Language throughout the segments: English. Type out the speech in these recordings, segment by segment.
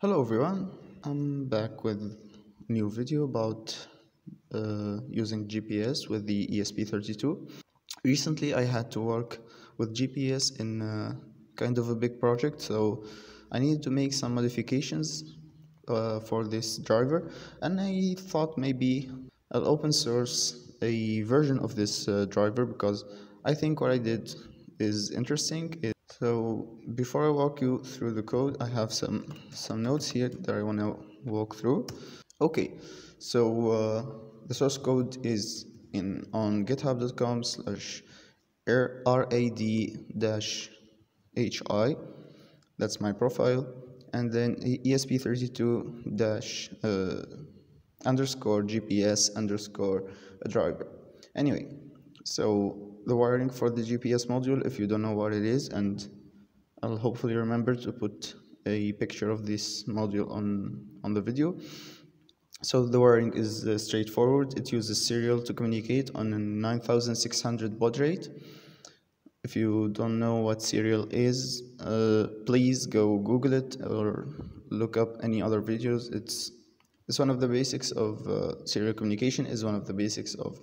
Hello everyone, I'm back with new video about uh, using GPS with the ESP32. Recently I had to work with GPS in uh, kind of a big project so I needed to make some modifications uh, for this driver and I thought maybe I'll open source a version of this uh, driver because I think what I did is interesting. It, so before I walk you through the code, I have some some notes here that I want to walk through. Okay, so uh, the source code is in on github.com slash rad dash hi. That's my profile, and then esp32 dash uh, underscore gps underscore driver. Anyway, so the wiring for the GPS module if you don't know what it is and I'll hopefully remember to put a picture of this module on on the video. So the wiring is uh, straightforward. It uses serial to communicate on a 9600 baud rate. If you don't know what serial is uh, please go google it or look up any other videos. It's it's one of the basics of uh, serial communication is one of the basics of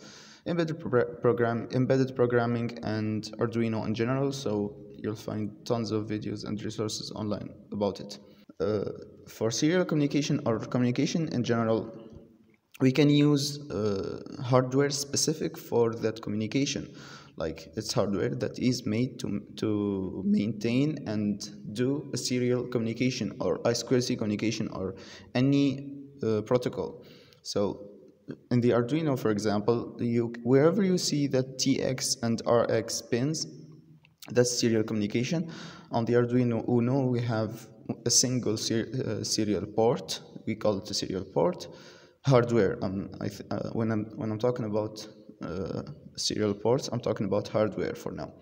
embedded pro program, embedded programming, and Arduino in general. So you'll find tons of videos and resources online about it. Uh, for serial communication or communication in general, we can use uh, hardware specific for that communication. Like it's hardware that is made to to maintain and do a serial communication or I2C communication or any uh, protocol. So in the Arduino, for example, you wherever you see that TX and RX pins, that's serial communication. On the Arduino Uno, we have a single ser uh, serial port. We call it a serial port. Hardware. Um, uh, when I'm when I'm talking about uh, serial ports, I'm talking about hardware for now.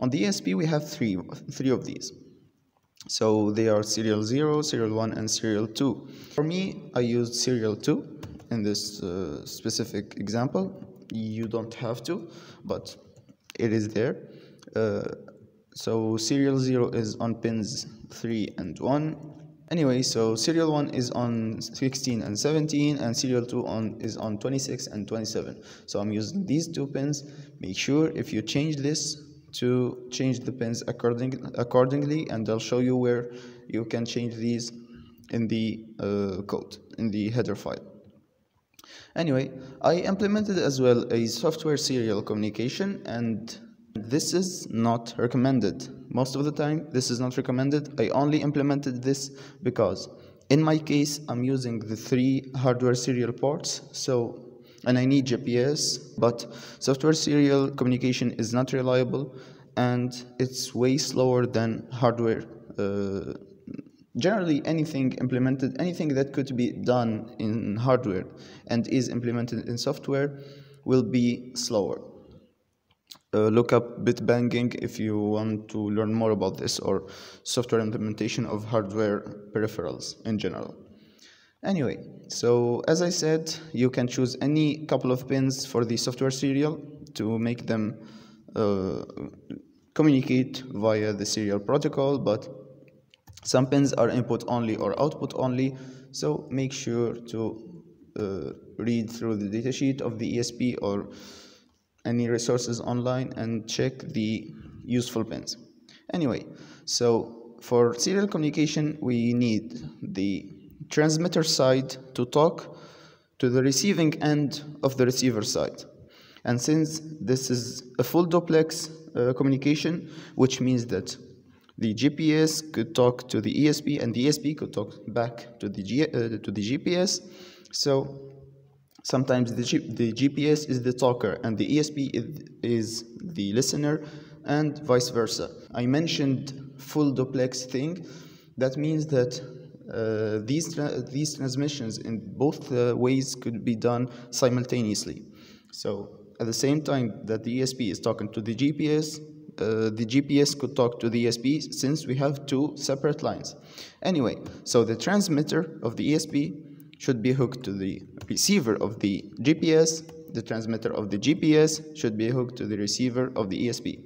On the ESP, we have three three of these. So they are serial 0, serial 1, and serial 2. For me, I used serial 2 in this uh, specific example you don't have to but it is there. Uh, so serial 0 is on pins 3 and 1 anyway so serial 1 is on 16 and 17 and serial 2 on is on 26 and 27 so i'm using these two pins. Make sure if you change this to change the pins according accordingly and i'll show you where you can change these in the uh, code in the header file Anyway, I implemented as well a software serial communication and this is not recommended. Most of the time, this is not recommended. I only implemented this because in my case, I'm using the three hardware serial ports. So, and I need GPS, but software serial communication is not reliable and it's way slower than hardware uh, generally anything implemented anything that could be done in hardware and is implemented in software will be slower. Uh, look up bit banging if you want to learn more about this or software implementation of hardware peripherals in general. Anyway so as i said you can choose any couple of pins for the software serial to make them uh, communicate via the serial protocol but some pins are input only or output only, so make sure to uh, read through the datasheet of the ESP or any resources online and check the useful pins. Anyway, so for serial communication, we need the transmitter side to talk to the receiving end of the receiver side. And since this is a full duplex uh, communication, which means that the GPS could talk to the ESP and the ESP could talk back to the, G, uh, to the GPS. So sometimes the, G, the GPS is the talker and the ESP is, the listener and vice versa. I mentioned full duplex thing. That means that uh, these, tra these transmissions in both uh, ways could be done simultaneously. So at the same time that the ESP is talking to the GPS, uh, the GPS could talk to the ESP since we have two separate lines. Anyway, so the transmitter of the ESP should be hooked to the receiver of the GPS. The transmitter of the GPS should be hooked to the receiver of the ESP.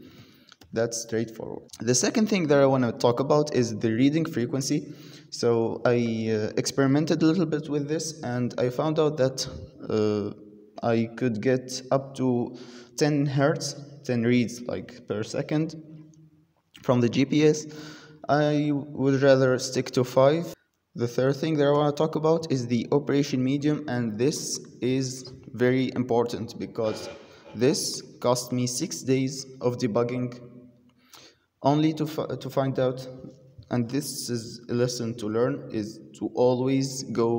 That's straightforward. The second thing that I want to talk about is the reading frequency. So I uh, experimented a little bit with this and I found out that uh, I could get up to 10 hertz, 10 reads like per second from the GPS. I would rather stick to 5. The third thing that I want to talk about is the operation medium and this is very important because this cost me 6 days of debugging only to, to find out and this is a lesson to learn is to always go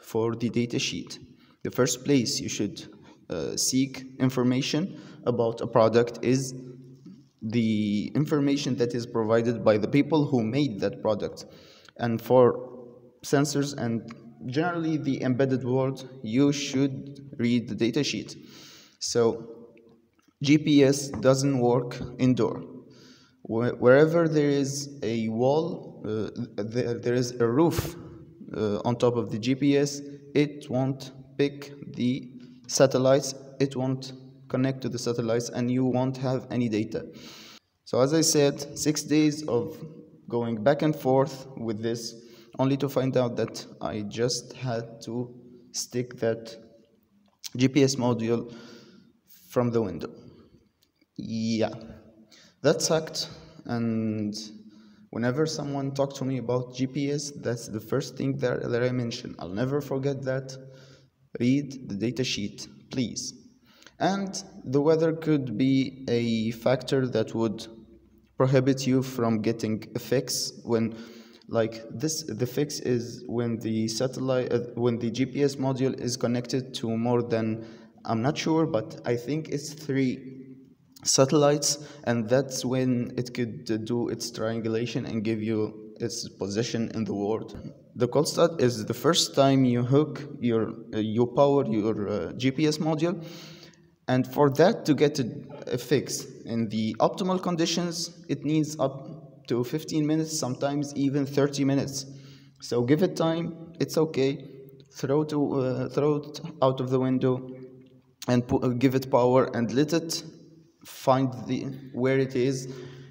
for the data sheet the first place you should uh, seek information about a product is the information that is provided by the people who made that product. And for sensors and generally the embedded world you should read the data sheet so GPS doesn't work indoor. Wherever there is a wall, uh, there, there is a roof uh, on top of the GPS, it won't pick the satellites, it won't connect to the satellites, and you won't have any data. So, as I said, six days of going back and forth with this, only to find out that I just had to stick that GPS module from the window. Yeah. That sucked, and whenever someone talked to me about GPS, that's the first thing that, that I mention. I'll never forget that. Read the data sheet, please. And the weather could be a factor that would prohibit you from getting a fix when like this the fix is when the satellite uh, when the GPS module is connected to more than I'm not sure but I think it's 3 satellites and that's when it could do its triangulation and give you its position in the world. The cold start is the first time you hook your uh, you power your uh, gps module and for that to get a, fix in the optimal conditions it needs up to 15 minutes sometimes even 30 minutes. So give it time it's okay. Throw to uh, throw it out of the window and uh, give it power and let it find the where it is.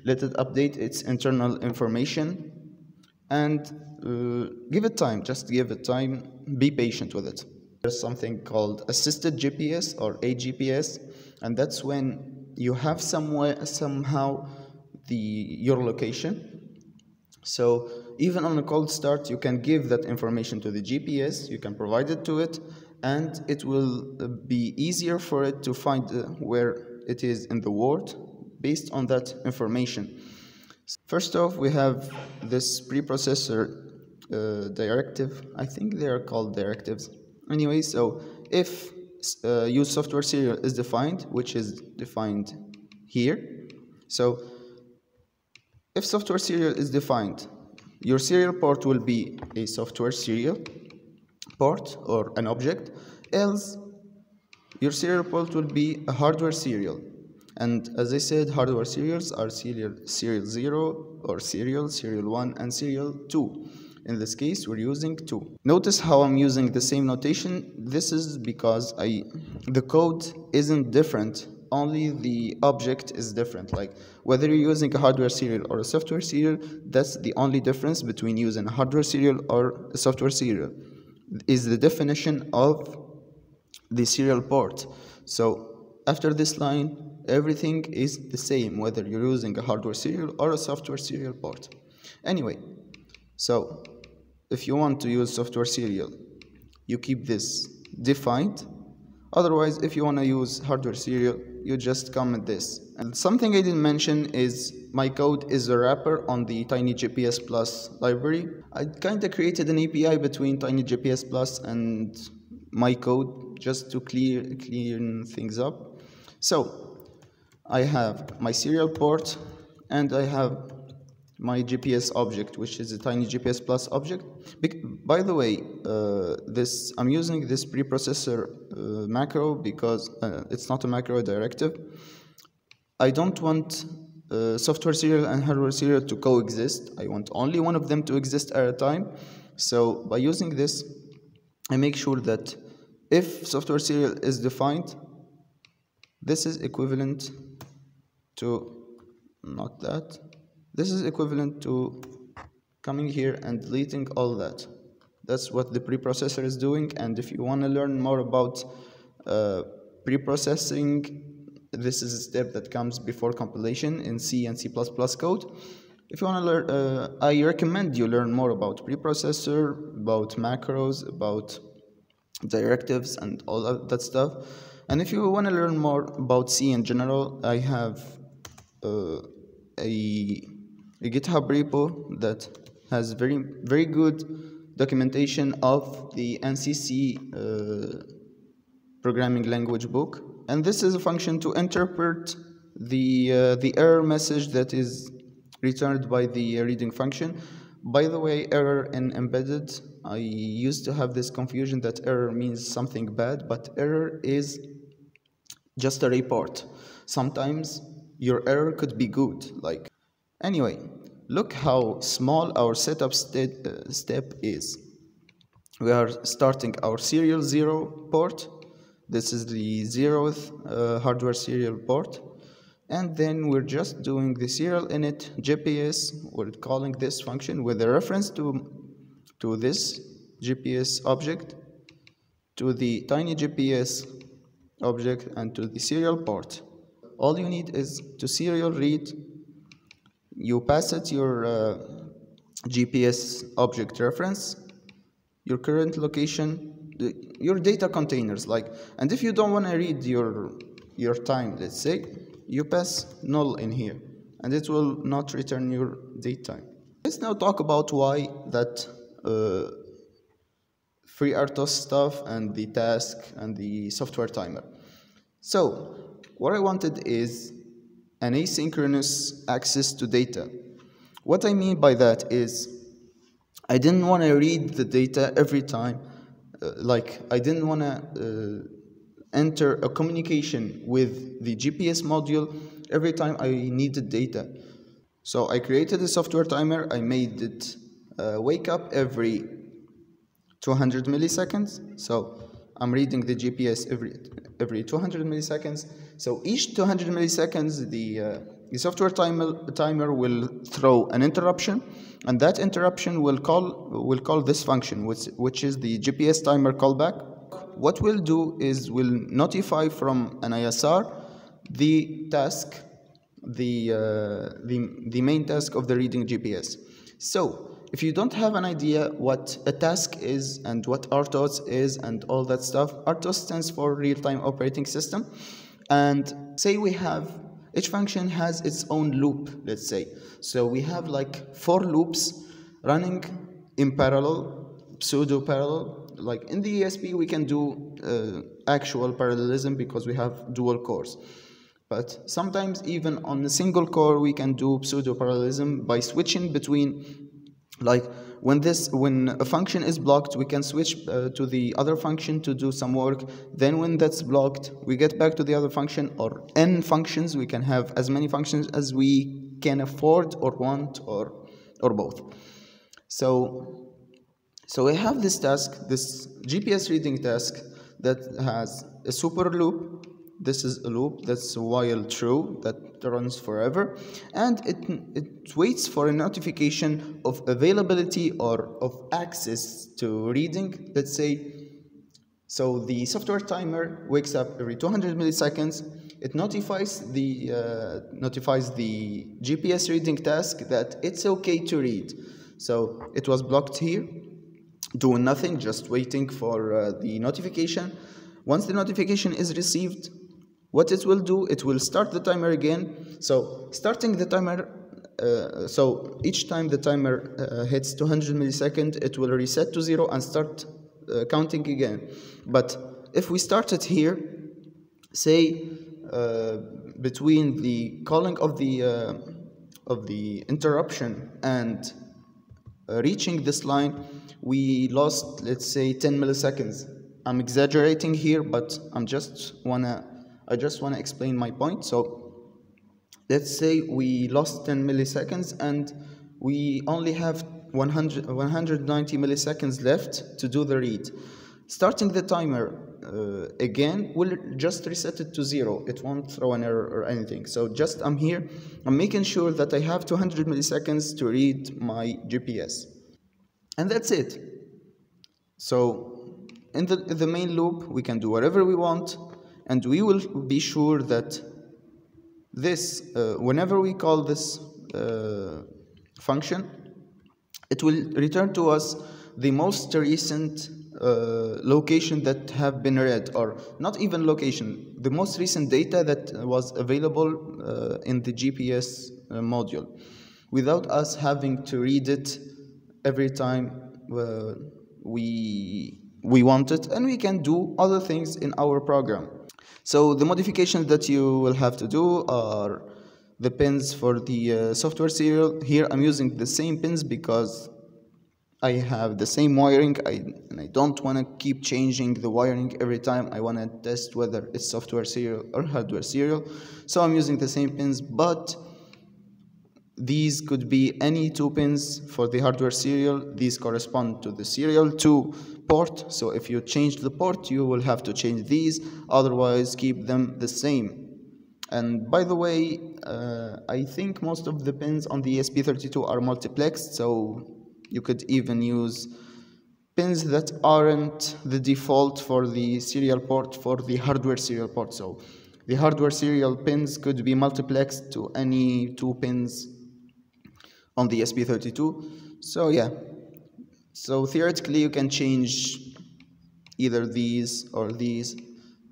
Let it update its internal information and uh, give it time just give it time. Be patient with it there's something called assisted gps or agps and that's when you have somewhere somehow the your location so even on a cold start you can give that information to the gps you can provide it to it and it will uh, be easier for it to find uh, where it is in the world based on that information. First off, we have this preprocessor uh, directive. I think they are called directives. Anyway, so if uh, use software serial is defined, which is defined here. So if software serial is defined, your serial port will be a software serial port or an object, else your serial port will be a hardware serial. And as I said, hardware serials are serial, serial 0 or serial, serial 1, and serial 2. In this case, we're using 2. Notice how I'm using the same notation. This is because I the code isn't different, only the object is different. Like whether you're using a hardware serial or a software serial, that's the only difference between using a hardware serial or a software serial is the definition of the serial port. So after this line, everything is the same, whether you're using a hardware serial or a software serial port. Anyway, so if you want to use software serial, you keep this defined. Otherwise, if you want to use hardware serial, you just comment this. And something I didn't mention is my code is a wrapper on the TinyGPS Plus library. I kind of created an API between TinyGPS Plus and my code just to clear clean things up. So I have my serial port and I have my GPS object, which is a tiny GPS plus object. By the way, uh, this I'm using this preprocessor uh, macro because uh, it's not a macro directive. I don't want uh, software serial and hardware serial to coexist. I want only one of them to exist at a time. So by using this, I make sure that if software serial is defined, this is equivalent to not that. This is equivalent to coming here and deleting all that. That's what the preprocessor is doing and if you want to learn more about uh, preprocessing, this is a step that comes before compilation in C and C++ code. If you want to learn, uh, I recommend you learn more about preprocessor, about macros, about directives and all of that stuff. And if you want to learn more about C in general, I have uh, a, a GitHub repo that has very very good documentation of the ANSI C uh, programming language book. And this is a function to interpret the uh, the error message that is returned by the reading function. By the way, error in embedded, I used to have this confusion that error means something bad, but error is just a report. Sometimes your error could be good. Like, anyway, look how small our setup uh, step is. We are starting our serial zero port. This is the zeroth uh, hardware serial port. And then we're just doing the serial init GPS. We're calling this function with a reference to, to this GPS object, to the tiny GPS object, and to the serial port all you need is to serial read you pass it your uh, GPS object reference your current location the, your data containers like and if you don't want to read your your time let's say you pass null in here and it will not return your date time. Let's now talk about why that uh, FreeRTOS stuff and the task and the software timer. So what I wanted is an asynchronous access to data. What I mean by that is I didn't want to read the data every time. Uh, like I didn't want to uh, enter a communication with the GPS module every time I needed data. So I created a software timer. I made it uh, wake up every 200 milliseconds. So I'm reading the GPS every every 200 milliseconds. So each 200 milliseconds, the uh, the software timer timer will throw an interruption, and that interruption will call will call this function, which which is the GPS timer callback. What we'll do is we'll notify from an ISR the task, the uh, the the main task of the reading GPS. So if you don't have an idea what a task is and what RTOS is and all that stuff, RTOS stands for real-time operating system. And say we have, each function has its own loop, let's say. So we have like four loops running in parallel, pseudo-parallel. Like in the ESP, we can do uh, actual parallelism because we have dual cores. But sometimes even on a single core, we can do pseudo-parallelism by switching between like when this when a function is blocked we can switch uh, to the other function to do some work. Then when that's blocked we get back to the other function or n functions. We can have as many functions as we can afford or want or or both. So so we have this task this gps reading task that has a super loop this is a loop that's while true that runs forever and it, it waits for a notification of availability or of access to reading let's say. So the software timer wakes up every 200 milliseconds. It notifies the uh, notifies the GPS reading task that it's okay to read. So it was blocked here doing nothing just waiting for uh, the notification. Once the notification is received what it will do it will start the timer again. So starting the timer uh, so each time the timer uh, hits 200 milliseconds it will reset to zero and start uh, counting again. But if we start it here say uh, between the calling of the uh, of the interruption and uh, reaching this line we lost let's say 10 milliseconds. I'm exaggerating here but i'm just wanna I just want to explain my point. So let's say we lost 10 milliseconds and we only have 100, 190 milliseconds left to do the read. starting the timer uh, again will just reset it to zero. It won't throw an error or anything. So just I'm here. I'm making sure that I have 200 milliseconds to read my GPS and that's it. So in the, in the main loop we can do whatever we want and we will be sure that this uh, whenever we call this uh, function it will return to us the most recent uh, location that have been read or not even location the most recent data that was available uh, in the GPS uh, module without us having to read it every time uh, we we want it. And we can do other things in our program so the modifications that you will have to do are the pins for the uh, software serial here I'm using the same pins because I have the same wiring. I, and I don't want to keep changing the wiring every time. I want to test whether it's software serial or hardware serial so I'm using the same pins but these could be any two pins for the hardware serial these correspond to the serial 2 port. So if you change the port you will have to change these. Otherwise keep them the same. And by the way uh, I think most of the pins on the ESP32 are multiplexed so you could even use pins that aren't the default for the serial port for the hardware serial port. So the hardware serial pins could be multiplexed to any two pins on the ESP32 so yeah so theoretically you can change either these or these.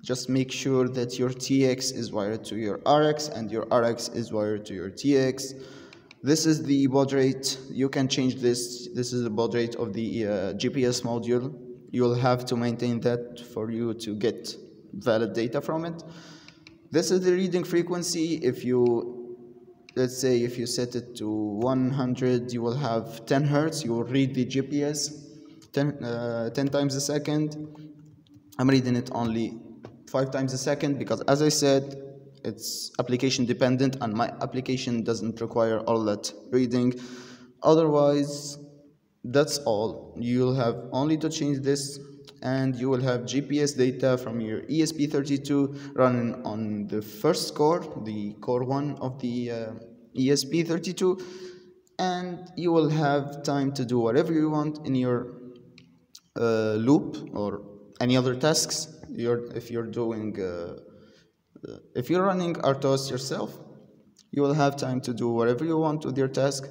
Just make sure that your TX is wired to your RX and your RX is wired to your TX this is the baud rate. You can change this. This is the baud rate of the uh, GPS module. You'll have to maintain that for you to get valid data from it. This is the reading frequency. If you let's say if you set it to 100 you will have 10 hertz. You will read the GPS 10, uh, 10 times a second. I'm reading it only 5 times a second because as I said it's application dependent and my application doesn't require all that reading. Otherwise that's all. You'll have only to change this and you will have GPS data from your ESP32 running on the first core the core 1 of the uh, ESP32 and you will have time to do whatever you want in your uh, loop or any other tasks you're, if you're doing uh, if you're running RTOS yourself, you will have time to do whatever you want with your task.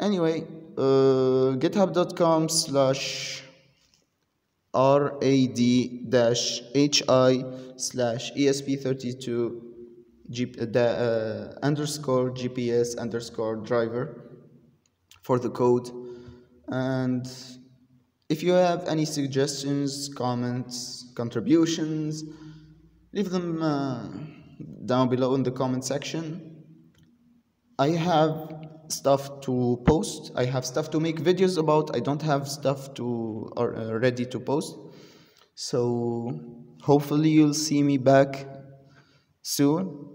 Anyway, uh, github.com slash rad dash hi slash esp32 G, uh, uh, underscore gps underscore driver for the code. And if you have any suggestions comments contributions leave them uh, down below in the comment section. I have stuff to post. I have stuff to make videos about. I don't have stuff to or uh, ready to post. So hopefully you'll see me back soon.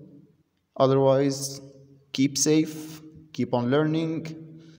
Otherwise keep safe keep on learning